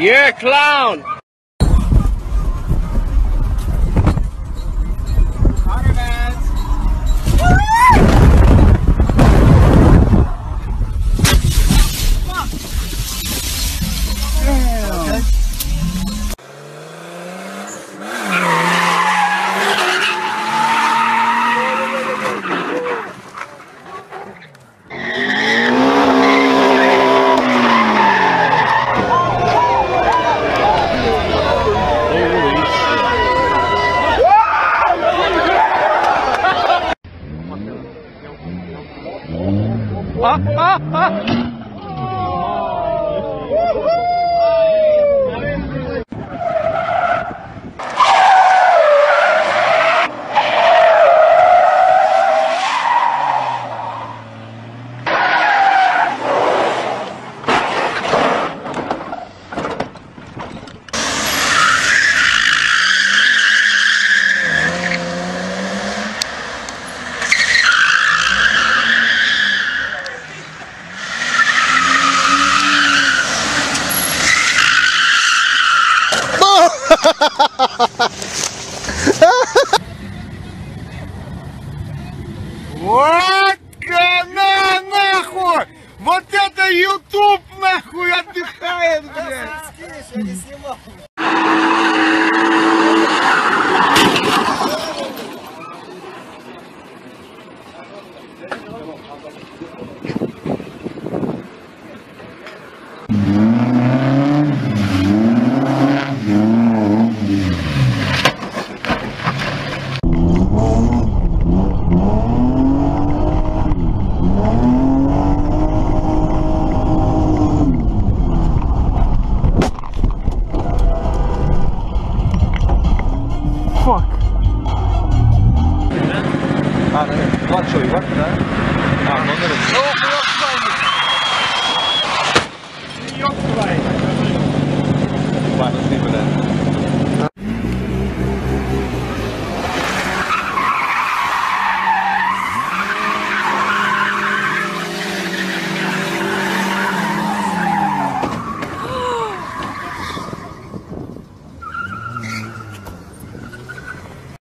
Yeah, clown. 啊啊啊。Вот на нахуй! Вот это YouTube нахуй отдыхает, блядь! あのね、まあちょい悪くない？あ、飲んでる。